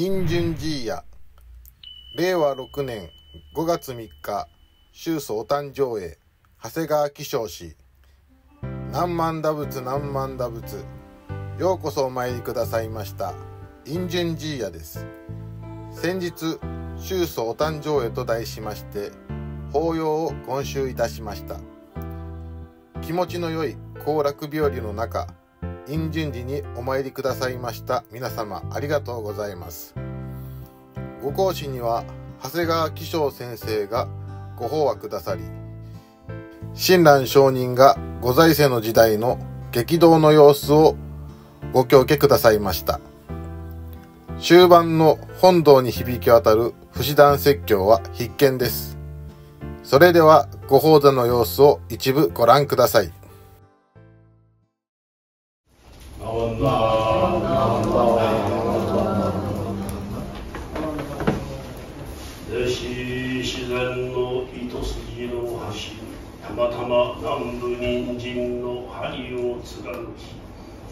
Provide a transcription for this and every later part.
陰順寺夜令和6年5月3日宗祖お誕生へ長谷川紀章氏。何万打仏何万打仏。ようこそお参りくださいました陰順寺夜です。先日宗祖お誕生へと題しまして法要を今週いたしました。気持ちの良い行楽日和の中陰順寺にお参りくださいました。皆様ありがとうございます。ご講師には長谷川紀章先生がご法話くださり親鸞上人が御在世の時代の激動の様子をご教授くださいました。終盤の本堂に響き渡る不死団説教は必見です。それではご法座の様子を一部ご覧ください。 내시自然の糸筋の橋たまたま南部人参の針を貫き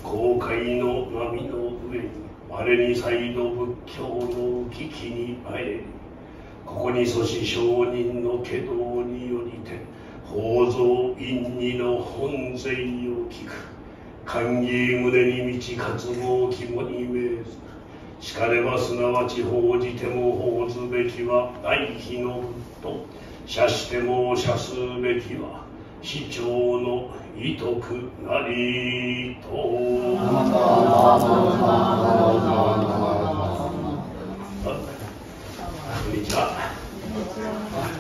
航海の波の上に我に再度仏教の危機にあえここに祖師上人の化道によりて宝蔵院にの本勢を聞く。歓迎胸に満ち渇望肝に銘ずしかればすなわち報じても報ずべきは大悲の仏と謝しても謝すべきは市長の意徳なりと。こんにちは。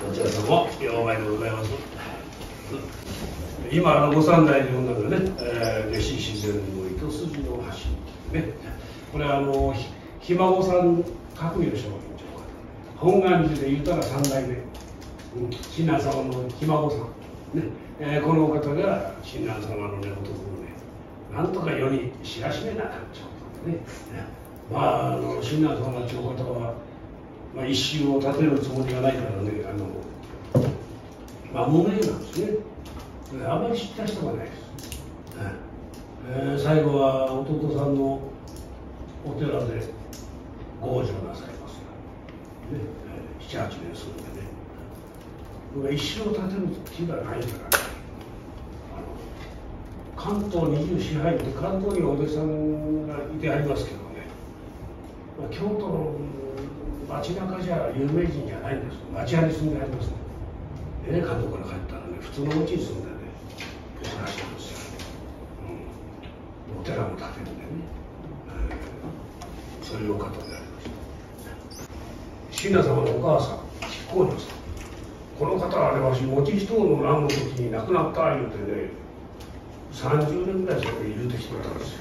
こちらさんもようまいでございます。今、あのご三代で読んだのね、えー、弟子自然の糸筋の橋。ね、これあの、ひひ孫さん、革命の将軍長官。本願寺で言ったら三代目。うん、親鸞様のひ孫さん。ね、えー、このお方が親鸞様のね、男をね、なんとか世に知らしめなあかんちゃうね。まあ、あの親鸞様という方は、まあ、一周を立てるつもりがないからね、あの、まあ、無名なんですね。あまり知った人がないです。えー、最後は弟さんのお寺で強情なさいますね、えー、7、8年住んでね。僕は一生立てる気がないから、ね、あの関東二十支配って関東にお弟さんがいてありますけどね、まあ、京都の街中じゃ有名人じゃないんです町屋に住んでありますね。ね、関東から帰ったらね、普通のうちに住んでね、珍しいんですよ。うん、お寺も建てるんでね、えー、そういうお方でありました。親鸞様のお母さん、執行女さん。この方はあれわし、持ち人の乱の時に亡くなった言うてね、30年ぐらいそこで言うてきてたんですよ。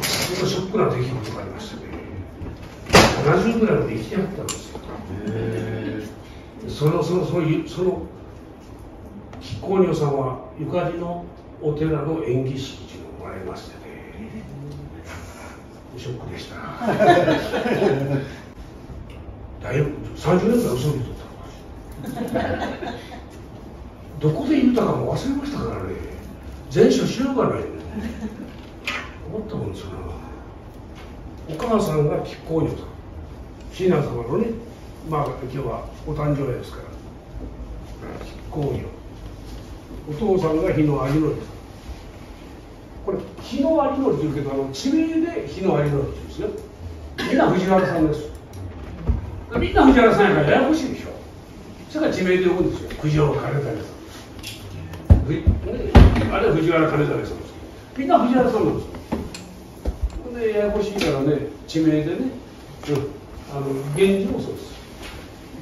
そんなショックな出来事がありましたね。70ぐらいまで生きてはったんですよ。そのそのそういうその亀甲女さんはゆかりのお寺の演技式もらいましてね。ショックでした。だいぶ30年ぐらい嘘にとったのどこで言ったかも忘れましたからね。全書しようがないね。思ったもんですよお母さんが亀甲女さん親鸞様のねまあ今日はお誕生日ですから。執行業お父さんが日の有則さんこれ日の有則っていうけどあの地名で日の有則って言うんですよ。みんな。藤原さんです。みんな藤原さんやからややこしいでしょ。それから地名で呼ぶんですよ。藤原金種さん。あれは藤原金種さんです。みんな藤原さんなんです。よでややこしいからね地名でね、うん、あの源氏もそうです。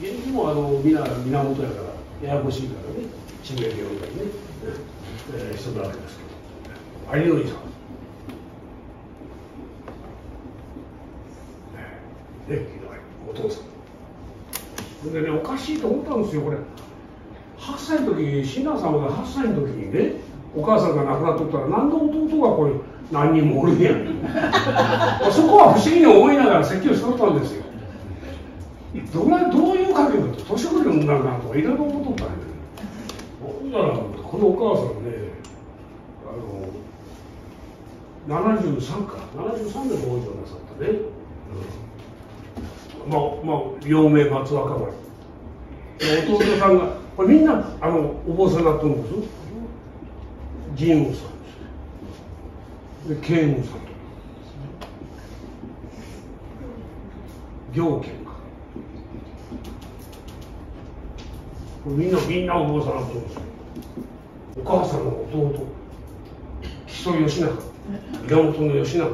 源氏もあの皆源やからややこしいからね。地名で呼んだりね、えー、するわけですけど有頼さん。ねお父さん。でねおかしいと思ったんですよこれ。8歳の時親鸞様が8歳の時にねお母さんが亡くなっとったら何で弟がこれ何人もおるんや。ん そこは不思議に思いながら説教しとったんですよ。どうどういうかけかと年寄りの女なとかいろいろ思っとったんや。ほんならこのお母さんねあの73か。73年の往生なさったね、まあまあ両名松若丸。弟さんがこれみんなあのお坊さんになってるんです。神武さんですで慶雲さんと。行健か。これみんなみんなお坊さんになってるんですお母さんの弟。木曽義仲。源義仲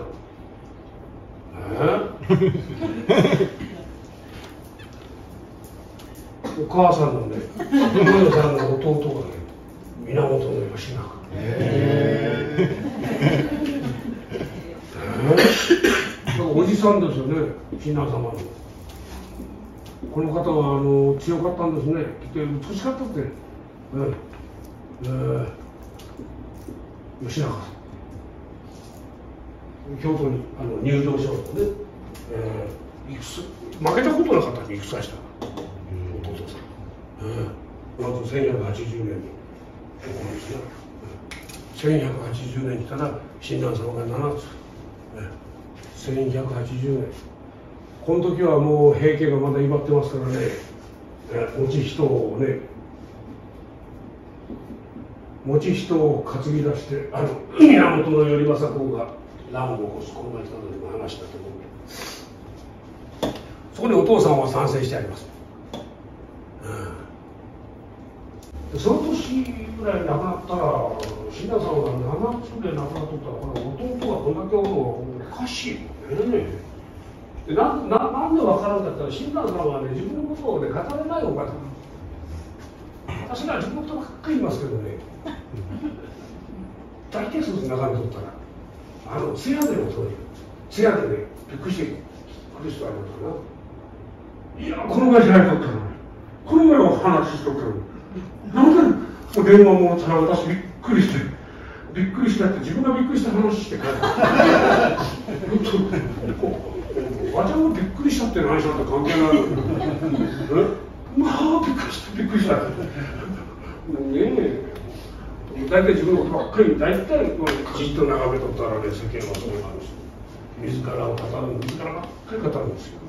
お母さんのね、お父さんの弟がね、源義仲。えー、おじさんですよね、親鸞様の。この方はあの強かったんですね、来て美しかったって。うんえー、義仲さん。京都にあの入場書をね、えー、負けたことなかったんで戦した弟さん、うん、まず1180年にここですね、1180年に来たら親鸞様が7つ、ね、1180年。この時はもう平家がまだ威張ってますからね。持ち人をね持ち人を担ぎ出してあの源頼政公が乱を起こすこの前来た時も話したと思う。そこにお父さんは賛成してあります、うん、その年ぐらい亡くなったら信田さんが7つで亡くなっとったらこれ弟がこんだけおるのはおかしいよね。でなななんで分かるんだったら親鸞さんはね自分のことをね語れないお方私ら自分のことばっかり言いますけどね。大抵数中身取ったら。あのツヤでもそういうツヤでねびっくりしてクリストあるのかないやこの前じゃなかったのこの前お話ししとったのなんで電話もったら私びっくりしてびっくりしたって自分がびっくりした話して帰った。わ ちゃも びっくりしたって何しろって関係ないまあびっくりしたびっくりした。ねえ大体自分のことばっかり大体じっと眺めとったらね世間はそうなんです自らを語る自らばっかり語るんですよ。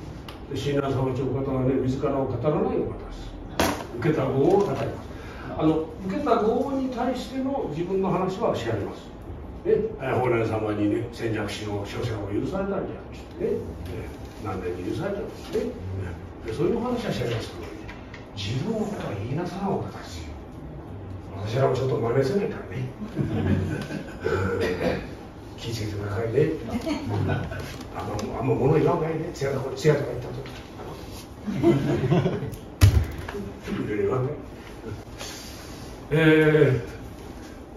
で親鸞様長方はね自らを語らないお方です。受けた業を語ります。あの受けた業に対しての自分の話はしあります。ね、法然様にね戦略史の書写を許されたんじゃなくてね、何年に許されたんですね、でそういう話はしあります。けど、自分のことは言いなさらんお方ですよ私らもちょっと真似せないからね。気ぃつけてくださいね。あのあんま物言わないね。つやとかつやとか言った時。いろいろ言わない。え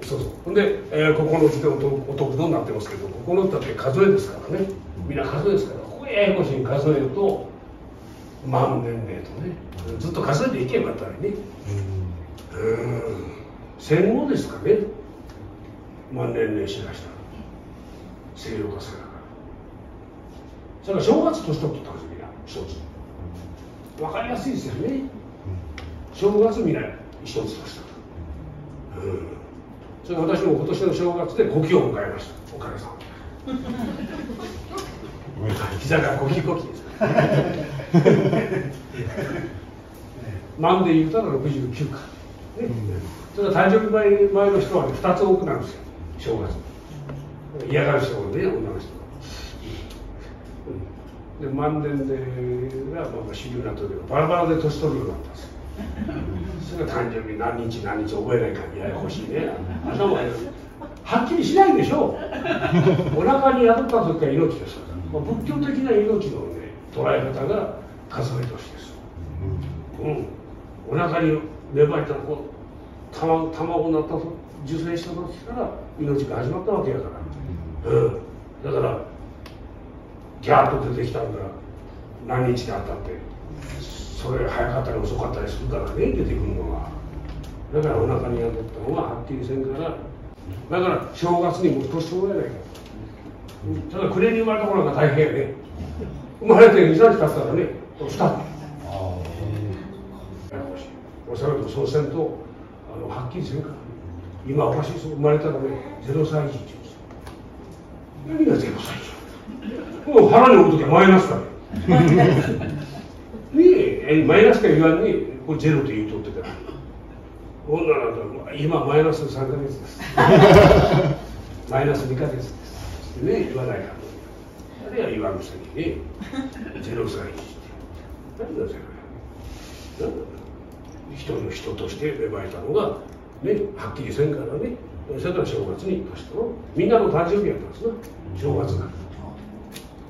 ー、そうそう。ほんで、えー、ここの図でお得度になってますけどここのだって数えですからね。みんな数えですから。ここややこしいに数えると万年齢とね。ずっと数えていけばよかったらね。うん戦後ですかね。万年齢しだした。西洋化された。からそれから正月年取ってたんですみんな。一つ。分かりやすいですよね。正月みんな一つとした。うん。それ私も今年の正月で古希を迎えました。おかげさま 膝がゴキゴキです。万で言うたら69か、ね、うんそれは誕生日前前の人は、ね、2つ多くなるんですよ。正月嫌がる人もね女の人。が、で万年でがまあ主流な時はバラバラで年取るようになったんですよ。それが誕生日何日何日覚えないからややこしいね。頭ははっきりしないでしょう。お腹に宿った時は命ですから、まあ、仏教的な命のね捉え方が数え年です。うん。お腹に芽生えたこう卵卵になった受精した時から命が始まったわけやから、うん、だからギャーッと出てきたんだ。何日であったって。それ早かったり遅かったりするからね出てくるのは。だからお腹に宿ったのははっきりせんから。だから正月にも年取らない。からただ暮れに生まれた頃が大変やね。生まれて2、3日経ったらね2つ。おそらくそうせんとあのはっきりせんから。今私生まれたらね0歳児って言うんですよ何が0歳児もう腹におる時はマイナスだね。えマイナスか言わんにこれゼロと言うとってた。女なんだ今マイナス3か月です。マイナス2か月です。ってね言わないかあるいは言わんくせにねゼロ歳児何だゼロや？一人の人として芽生えたのがねはっきりせんからねそれから正月に年との。みんなの誕生日やったんですな。正月が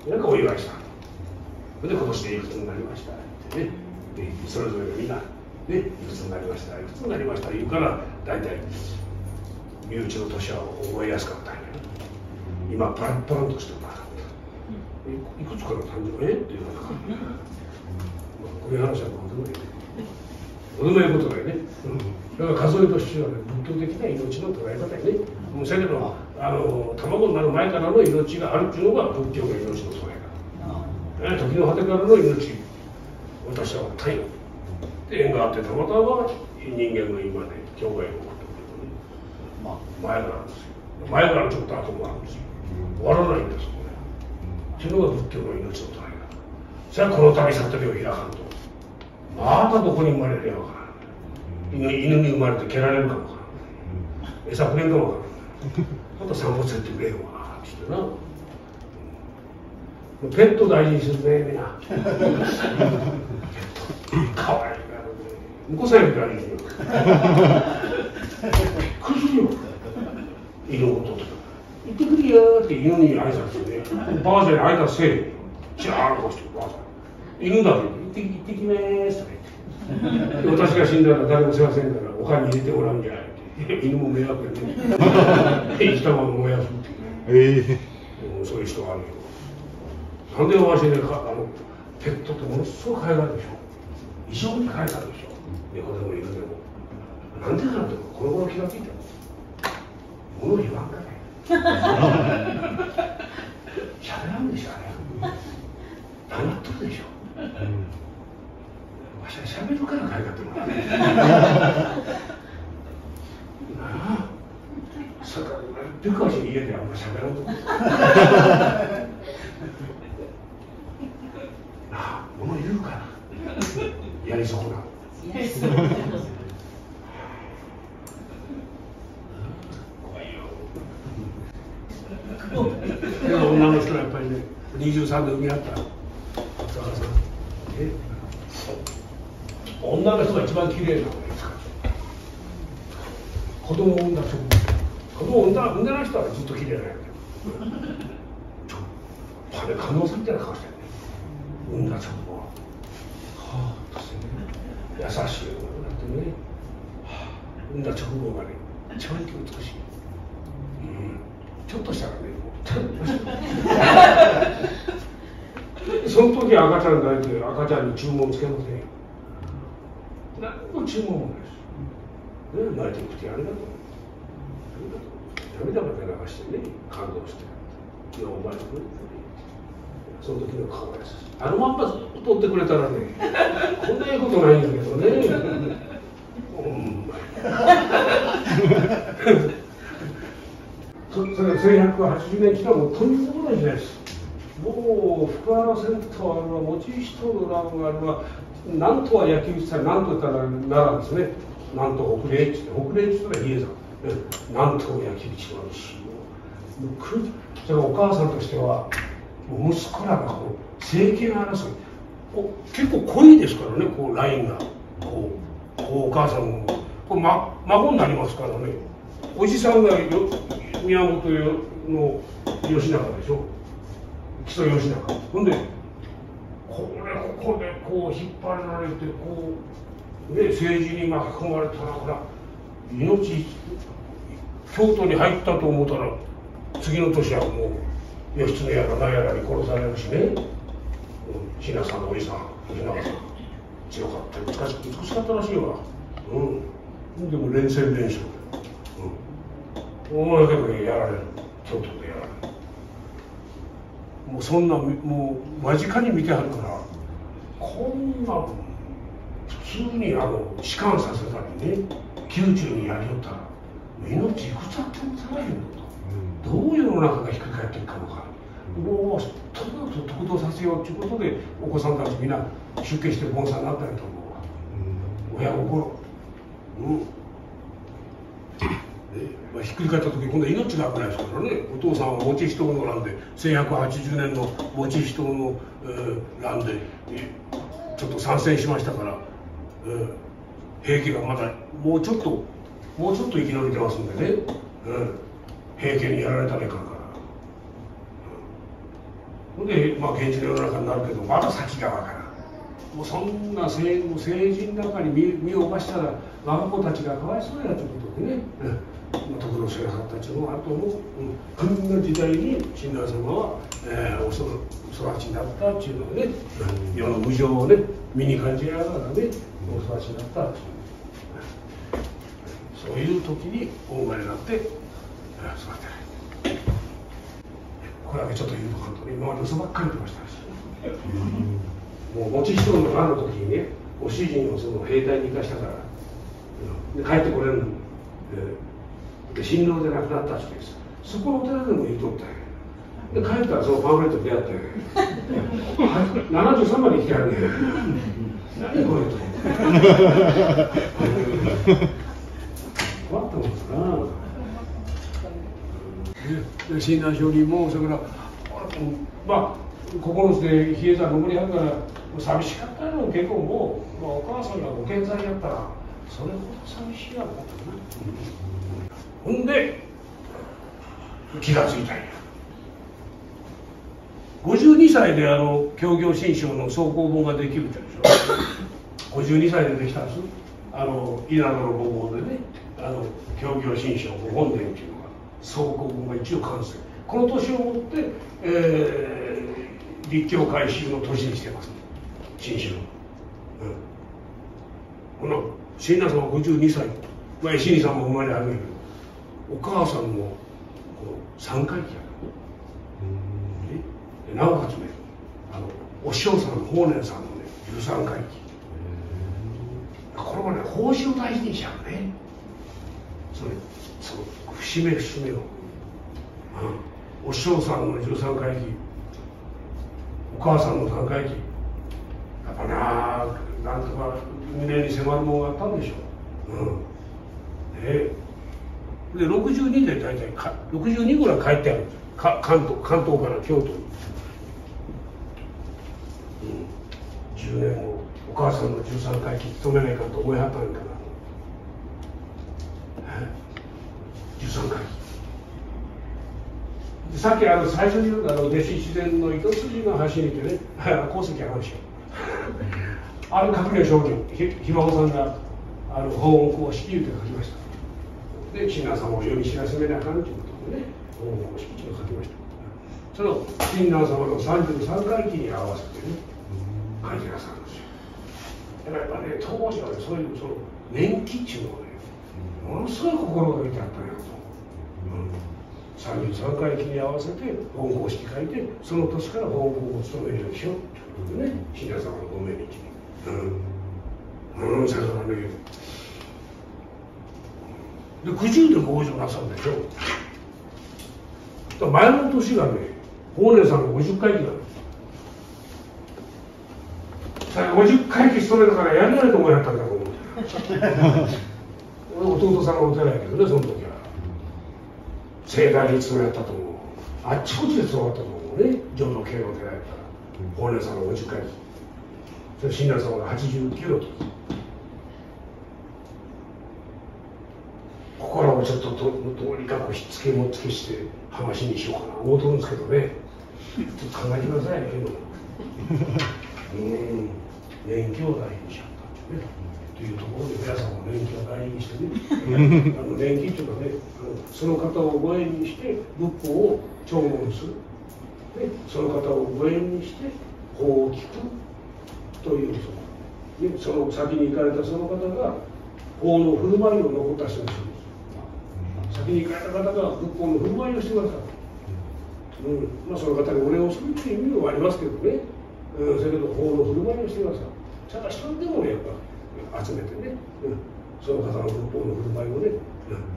なんかお祝いした。で今年でいくつになりましたってね。でそれぞれがみんなね、いくつになりましたいくつになりました言うから大体身内の年は覚えやすかったんや今パランパランとしてるからいくつから誕生え？っていうのは こういう話はどうでもいい。どうでもいいことだよね、だから数えとしてはね仏教的な命の捉え方やね。もうせやけどあの卵になる前からの命があるっていうのが仏教の命の捉え方。時の果てからの命私は太陽。で縁があってたまたま人間の今で境外を送ってくれるまあ。前があるんですよ。前があるちょっと後もあるんですよ。終わらないんですこれ。それが仏教の命の捉え方。それはこの旅悟りを開かんとまたどこに生まれるやわか犬犬に生まれて蹴られるかもわからん。餌くれんかもわからん。また散歩連れてくれよわって言ってな。ペット大事にするねみんな。かわいいからね。向こさんより大事によくするよ。犬のこととか行ってくるよって犬に挨拶してね。ばあちゃんに挨拶せえよ。知らん顔してばあちゃん犬だけ行って行ってきますとか言って私が死んだら誰も世話せんからお金に入れておらんじゃないって。犬も迷惑やね。生きたまま燃やすっていう、えうんそういう人があるよ。なんでわしねかあのペットってものすごく可愛がるでしょ。異常に可愛がるでしょ。猫でも犬でも。なんでかなってこの頃気がついたの。物言わんかね。喋らんでしょあれ。黙っとるでしょわしは喋るから可愛がってるからねなあそれからでかし家であんま喋らんとこなあ物言うからやり損な怖いよ女の人はやっぱりね23で産み合った坂さんえ女の人が一番綺麗なのがいつか子供を産んだ直後子供を産んだ産んでない人はずっと綺麗なんやけちょあれ観音さんみたいな顔してるね産んだ直後ははあとしてね。優しい女になってね、はあ、産ん。だ直後がね一番美しい、う。ん、ちょっとしたらねもう。ちょっとしたその時赤ちゃん抱いて赤ちゃんに注文つけませんよ何も注文もないです、ね、泣いてきてありがとう涙が出流してね感動して「いやお前とくれ」その時の顔が優しいあのまんまずっと撮ってくれたらねこんないいことないんだけどねうんそそれ1180年期間もうとんでもない時代ですもう福原センターあるわ持ち人の欄があるわなんとは焼き討ちさんなんと言ったら奈良です。ねなんと北霊地って北霊地とは比叡山なんと焼き討ちもあるしもうくじゃお母さんとしてはもう息子らがこう政権争い結構濃いです。からねこうラインがこうこうお母さんもこれ、ま、孫になります。からねおじさんがよ宮本の義仲でしょ木曽義仲ほんでこれここでこう引っ張られてこう、ね、政治に巻き込まれたらほら命京都に入ったと思ったら次の年はもう義経やら何やらに殺されるしね。ひなさんのおじさんひなさん強かった美し美しかったらしいわ。うん。でも連戦連勝。でうん。お前だけやられる。京都でやられる。もうそんなもう間近に見てはるからこんな普通にあの弛緩させたりね宮中にやりよったら命いくつあっても足らへんのと、どういう世の中がひっくり返っていくかのかもうとにかく得度させようということでお子さんたちみんな出家して盆栽になったりと思うわ親心うんまあ、ひっくり返った時今度は命が危ないですからね。お父さんは持ち人の乱で1180年の持ち人の、えー、乱でちょっと参戦しましたから、えー、平家がまだもうちょっともうちょっと生き延びてますんでね、うん、平家にやられたらいかんから。ほんで、まあ、現地の世の中になるけどまだ先がわから。んもうそんな成成人の中に身身を犯したら我が子たちがかわいそうやということでね、徳の瀬さんたちの後の、うん、こんな時代に親鸞様は、えー、おそ育ちになったっていうのをね、うん、世の無常をね身に感じながらねお育ちになったっていう、そういう時にお生まれになって、えー、育て。られた。これだけちょっと言うと本当に今まで嘘ばっかり言って。ましたし、もう持ち人の乱の時にねご主人をその兵隊に行かしたから、で帰って。これるので新郎で亡くなった人ですそこのお寺でも言うとったんで帰ったらそのパンフレット出会ったん73 まで生きてあるね何これと。困ったもんですな。で親鸞上人もそれからまあ9つで比叡山登りはるから寂しかったの結構もう、まあ、お母さんがご健在やったらそれほど寂しいやろかな、ほんで気が付いたんや。52歳であの協業新書の総合本ができるってでしょ。52歳でできたんです。あの稲野の母校でねあの協業新書ご本殿っていうのが総合文が一応完成。この年をもって、えー、立教改修の年にしてます。新種の、うん、この親鸞様52歳まあ石井さんも生まれ上げるお母さんもこう3回忌や。るなおかつねあのお師匠さん法然さんのね13回忌。これはね奉仕を大事にしちゃうね。それその節目節目を、うん、お師匠さんの13回忌お母さんの3回忌。やっぱななんとか胸に迫るものがあったん。でしょう、うんね、で62で大体か62ぐらい帰ってある。んですか関東関東から京都。に、うん、10年後お母さんの13回忌勤めないかと思いはったんかな13回さっきあの最初に言うあの弟子自然の糸筋の橋にてね。鉱石あるでしょ。ある革命証言ひ孫さんがあの法音公式言うて書きました。で親鸞さんを読み知らせめなあかんということでね法音公式っていう書きました。その親鸞様の33回忌に合わせてね書いてらっしゃるんですよだからやっぱね当時はねそういうその年季っていうのをねものすごい心がけてあったんやと。33回忌に合わせて本校式書いてその年から本校を務めるようにしようってことでね信者様のご命日に。うんうんさからねで九十でご往生なさるでしょ前の年がね法然さんの50回忌なの50回忌務めたからやれないと思やったんだと思う弟さんがお寺やけどねその時は盛大に詰めやったと思うあっちこっちでそうだったと思うね浄土系の寺やったら法然さんが50回忌それ親鸞様が89の時心をちょっとととにかくひっつけもっつけして話にしようかな。思うとるんですけどね。ちょっと考えてくださいけどうん。年兄弟にしちゃったんですね。というところで皆さんも年金を大事にしてね。あの年金というかねその方をご縁にして仏法を聴聞する、ね、その方をご縁にして法を聞くというその,、ね、その先に行かれたその方が法の振る舞いを残った人にするんです先に行かれた方が仏法の振る舞いをしてください、うんまあ、その方にお礼をす。るという意味もありますけどね、うん、それけど法の振る舞いをしてくださいただ一人でもねやっぱ集めてね、うん、その方の仏法の振る舞いをね、うん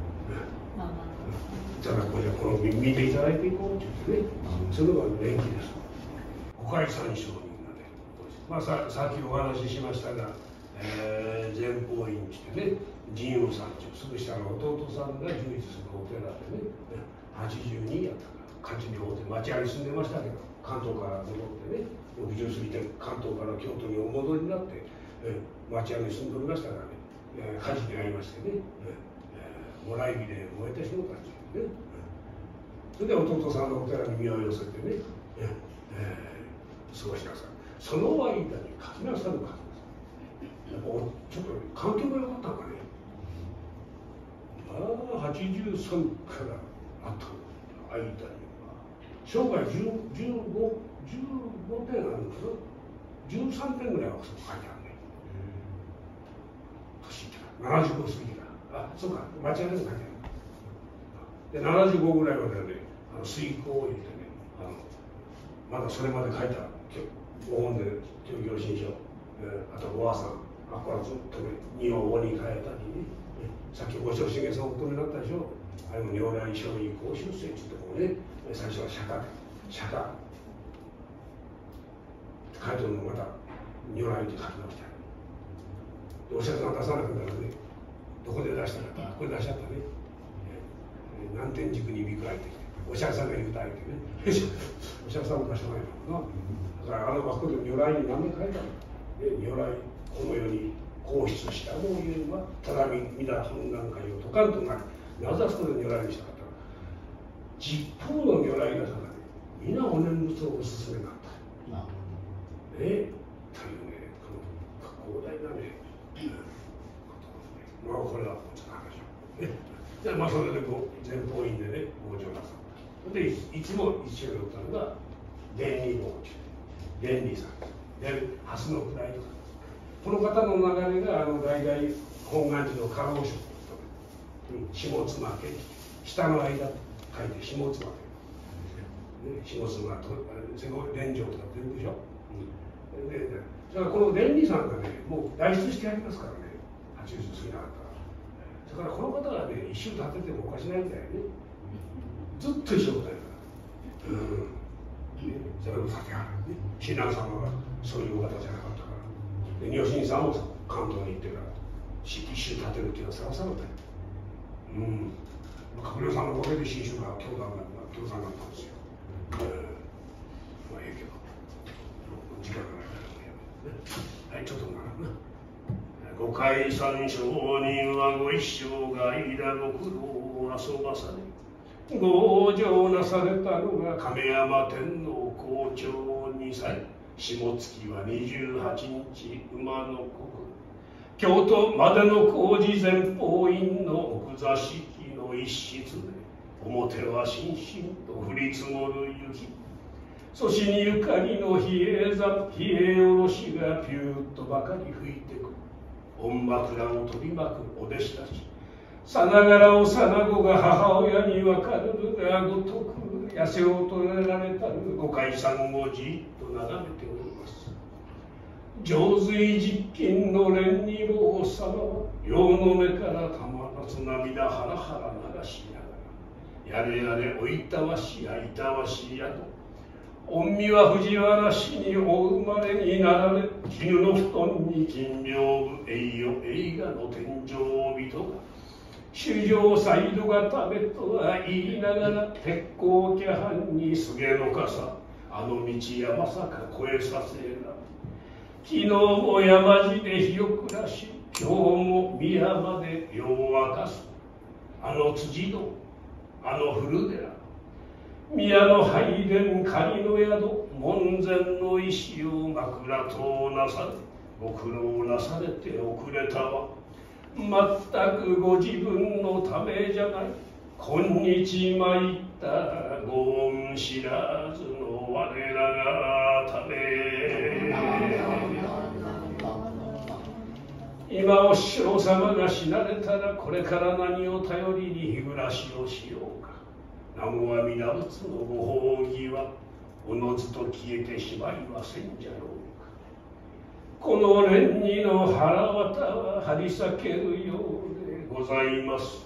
じゃあこれこの見ていただいていこうって言ってね、うんそれが連気です。五海三商人がねまあささっきお話ししましたが、えー、前方院してね神王さんというすぐ下の弟さんが充実するお寺でね82やったから勝ちに方で町屋に住んでましたけど関東から戻ってね60過ぎて関東から京都にお戻りになって、えー、町屋に住んでおりましたからね、えー、火事に遭いましてね、えー、もらい火で燃えてしまったんですよね、それで弟さんのお寺に身を寄せてね、えー、過ごしなさいその間に書きなさる方やっぱちょっと環境が良かったんかね。まあ83からあと間には生涯15 15 15点あるんです13点ぐらいは書いてあるね。年ってか75過ぎだあそうか間違いなく書いてある。で75ぐらいまではねあの水耕を入れてねあのまだそれまで書いた本で教業新書、えー、あとおばあさんあこれはずっとね仁王に変えたりね。さっき五所茂さんお求めになったでしょ。あれも如来書位公衆生ってところね。最初は釈迦釈迦。書いてるのまた如来って書き直した。お医者さん出さなくなるね。どこで出したかこれ出しちゃったね。南天竺にビクられてきてお医者さんが言うたいてね。お医者さんも出してないのなだからあの箱で如来に何で書いたの如来この世に皇室したもう言えばただみ皆本願会を解かんとなりなぜそれ如来にしたかったら実風の如来がさらに皆お念仏をお勧めになった。なねというねこの広大なねまあこれはこっちの話。ねでまあそれでこう前方院でね傍聴なさった。でいつも一緒におったのが蓮理傍聴蓮理さんで蓮の位とかこの方の流れがあの代々本願寺の家老職下妻家下の間と書いて下妻家、ね、下妻と瀬古蓮城とか出るでしょ、うん、でだからこの蓮理さんがねもう脱出してありますからね80過ぎなかったらだからこの方がね一生立ててもおかしないんだよねずっと一緒だようん、ね、それを立てはる、ね、親鸞様がそういうお方じゃなかったから。で女神さんも関東に行ってから一周立てるっていうのはさらさらだよ。うん。閣僚さんのおかげで新種が教団が教団だったんですよ、えー、まあええけど。時間がないからはいちょっとなな。五海三商人はご一生が間ご苦労を遊ばされご往生なされたのが亀山天皇。長二歳下月は28日馬の国京都までの工事前方院の奥座敷の一室で表はしんしんと降り積もる雪。そしにゆかりの冷えざ冷えおろしがピューッとばかり吹いてく。る音枕を取り巻くお弟子たち。さながら幼子が母親に分かるがごとく痩せを取られたるご解散をじっと眺めております。上水実金の蓮に王様は両の目からたまらず涙はらはら流しながらやれやれおいたわしやいたわしやと御身は藤原氏にお生まれになられ絹の布団に金屏風栄誉映画の天井人が主上サイドが食べとは言いながら鉄鋼家藩に菅の傘。あの道やまさか越えさせな昨日も山路で日を暮らし今日も宮まで夜を明かす。あの辻堂あの古寺。宮の拝殿仮の宿門前の石を枕となされご苦労なされて遅れたわ。全くご自分のためじゃない。今日参ったご恩知らずの我らがため。今お師匠様が死なれたらこれから何を頼りに日暮らしをしようか。名もは皆仏のご褒儀はおのずと消えてしまいませんじゃろう。この蓮にの腹渡は張り裂けるようでございます。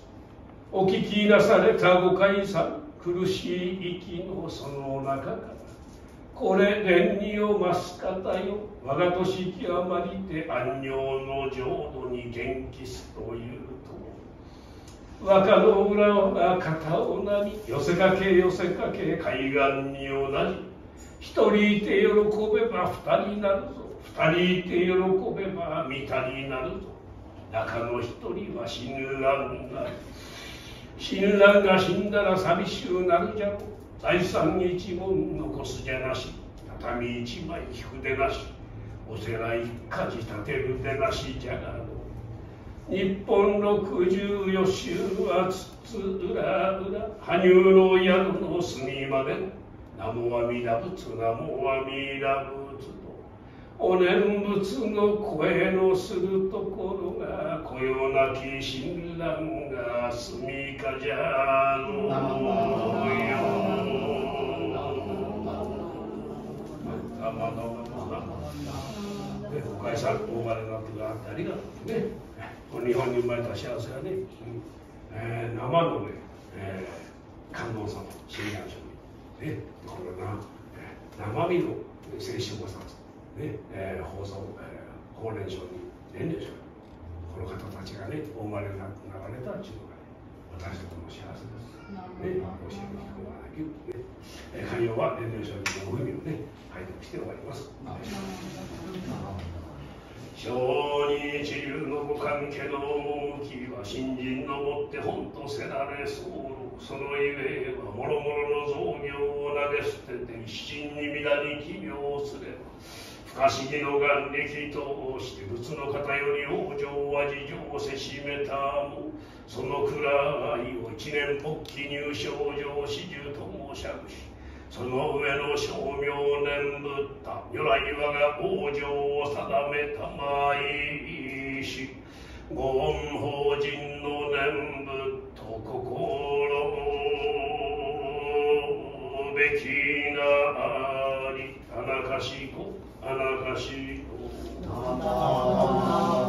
お聞きなされたご解散苦しい息のその中からこれ蓮にを増す方よ。我が年極まりて安養の浄土に元気すというと。和歌の裏が肩をなみ寄せかけ寄せかけ海岸に同じ一人いて喜べば二人になるぞ。二人いて喜べば三たになるぞ中の一人は死ぬらんが親鸞が死んだら寂しくなるじゃろ。財産一文残すじゃなし。畳一枚引くでなし。お世話一家事立てるでなしじゃがの日本六十四州はつつうらうら羽生の宿の隅まで。南無阿弥陀仏南無阿弥陀仏。お念仏の声のするところがこよなき親鸞が住みかじゃのよ。おかえさんお生まれになってくださってありがとうね。日本に生まれた幸せはね、うんえー、生のね、えー、観音様、親鸞書に、ね、これな、生身の聖子菩薩、ねえー、放送、えー、法蓮書に蓮華書この方たちがね、お生まれになられたっていうのが、ね、私たちの幸せです。ね、教えることができる。ね、えー、寛容は蓮華書のご意味をね、拝読して終わります。小日流のご関係のきは新人のもって本とせられそうそのゆえはもろもろの造業を投げ捨てて一心に皆に起業すれば不可思議の眼力として仏の方より往生は事情をせしめたもそのくらいを一年発起入賞上始終と申し上げしその上の称名念仏た如来我が往生を定めたまいしご恩法人の念仏と心べきなありあなかし Alakashi. Namah.